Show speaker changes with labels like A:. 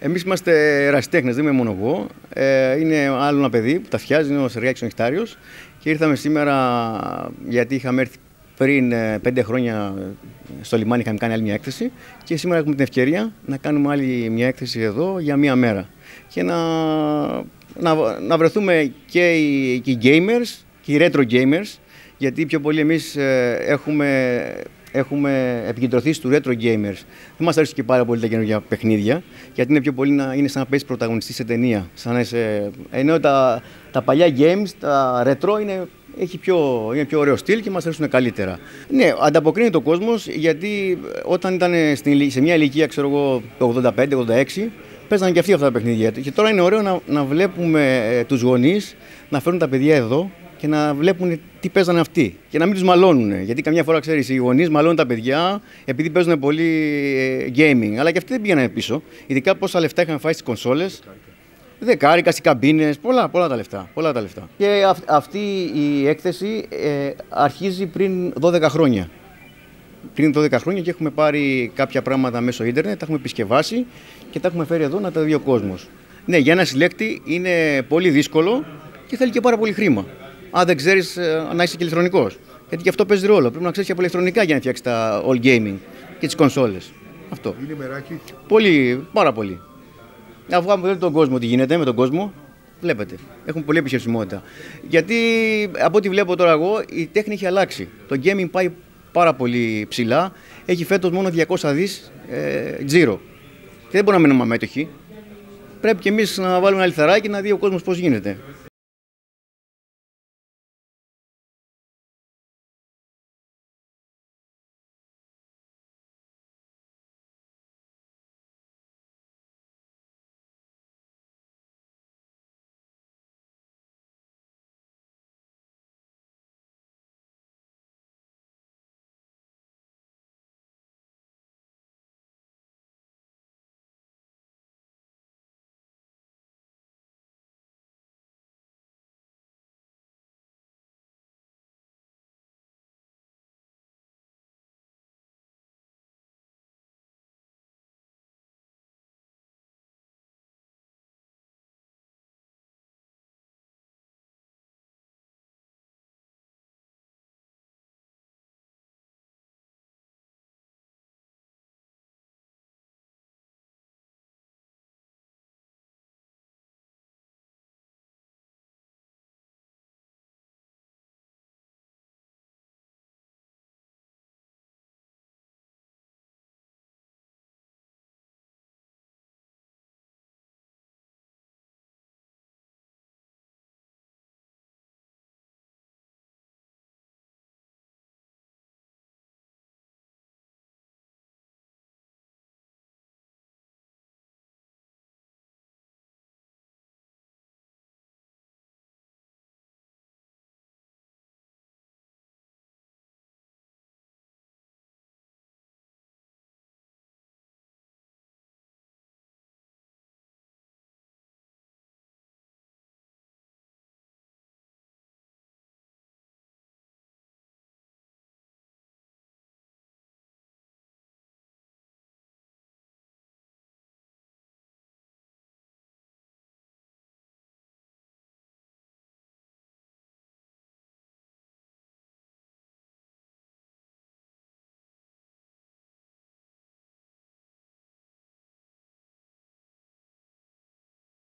A: Εμείς είμαστε ερασιτέχνες, δεν είμαι μόνο εγώ. Ε, είναι άλλο ένα παιδί που τα φτιάζει, είναι ο Σεργάκης Νεκτάριος. Και ήρθαμε σήμερα γιατί είχαμε έρθει πριν ε, πέντε χρόνια στο λιμάνι, είχαμε κάνει άλλη μια έκθεση. Και σήμερα έχουμε την ευκαιρία να κάνουμε άλλη μια έκθεση εδώ για μία μέρα. Και να, να, να βρεθούμε και οι, και οι gamers και οι retro gamers. Γιατί πιο πολύ εμείς ε, έχουμε έχουμε επικεντρωθεί στου retro gamers. Δεν μας αρέσει και πάρα πολύ τα καινούργια παιχνίδια, γιατί είναι πιο πολύ να είναι σαν να παίζεις πρωταγωνιστή σε ταινία. Σαν να είσαι... Ενώ τα, τα παλιά games, τα retro, είναι, έχει πιο, είναι πιο ωραίο στυλ και μας αρέσουν καλύτερα. Ναι, ανταποκρίνει ο κόσμος, γιατί όταν ήταν στην, σε μια ηλικία, ξέρω εγώ, το 85-86, παίζανε και αυτοί αυτά τα παιχνίδια. Και τώρα είναι ωραίο να, να βλέπουμε ε, τους γονείς να φέρουν τα παιδιά εδώ και να βλέπουν τι παίζανε αυτοί και να μην τους μαλώνουν. Γιατί καμιά φορά ξέρεις, οι γονείς μαλώνουν τα παιδιά επειδή παίζουν πολύ ε, gaming. Αλλά και αυτοί δεν πήγαιναν πίσω. Ειδικά πόσα λεφτά είχαν φάει στις κονσόλες. Δεκάρικα, στις καμπίνες, πολλά, πολλά τα λεφτά. Πολλά τα λεφτά. Και αυτή η έκθεση ε, αρχίζει πριν 12 χρόνια. Πριν 12 χρόνια και έχουμε πάρει κάποια πράγματα μέσω ίντερνετ, τα έχουμε επισκευάσει και τα έχουμε φέρει εδώ να τα δει ο κόσμος. Ναι, για ένα συλλέκτη είναι πολύ δύσκολο και θέλει και πάρα πολύ χρήμα αν δεν ξέρεις ε, να είσαι και ηλεκτρονικός. Γιατί και αυτό παίζει ρόλο. Πρέπει να ξέρεις και από ηλεκτρονικά για να φτιάξεις τα all gaming και τις κονσόλες. Αυτό.
B: Είναι μεράκι.
A: Πολύ, πάρα πολύ. Αφού βλέπετε τον κόσμο τι γίνεται με τον κόσμο, βλέπετε. Έχουν πολλή επιχειρησιμότητα. Γιατί από ό,τι βλέπω τώρα εγώ, η τέχνη έχει αλλάξει. Το gaming πάει πάρα πολύ ψηλά. Έχει φέτος μόνο 200 δις ε, τζίρο. Και δεν μπορούμε να μείνουμε αμέτωχοι. Πρέπει και εμείς να βάλουμε ένα λιθαράκι να δει ο κόσμος πώς γίνεται.